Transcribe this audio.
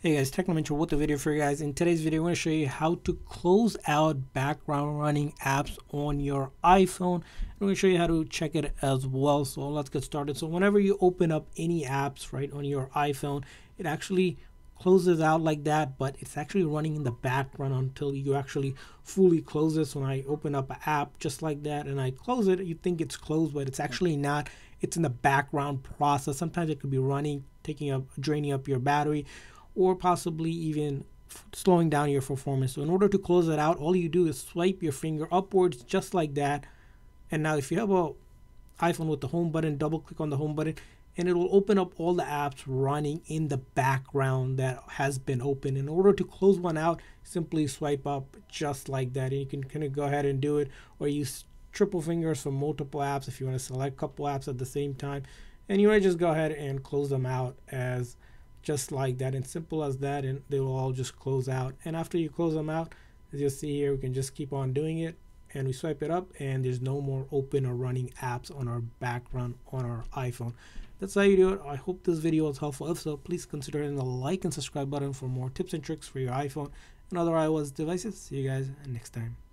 Hey guys, Technomentary with the video for you guys. In today's video, I'm going to show you how to close out background running apps on your iPhone. I'm going to show you how to check it as well. So let's get started. So whenever you open up any apps right on your iPhone, it actually closes out like that, but it's actually running in the background until you actually fully close this. When I open up an app just like that and I close it, you think it's closed, but it's actually not. It's in the background process. Sometimes it could be running, taking up, draining up your battery or possibly even slowing down your performance. So in order to close it out, all you do is swipe your finger upwards just like that. And now if you have a iPhone with the home button, double click on the home button and it will open up all the apps running in the background that has been open. In order to close one out, simply swipe up just like that. And you can kind of go ahead and do it or use triple fingers for multiple apps if you want to select a couple apps at the same time. And you want to just go ahead and close them out as just like that and simple as that and they will all just close out. And after you close them out as you see here we can just keep on doing it and we swipe it up and there's no more open or running apps on our background on our iPhone. That's how you do it. I hope this video was helpful. If so please consider hitting the like and subscribe button for more tips and tricks for your iPhone and other iOS devices. See you guys next time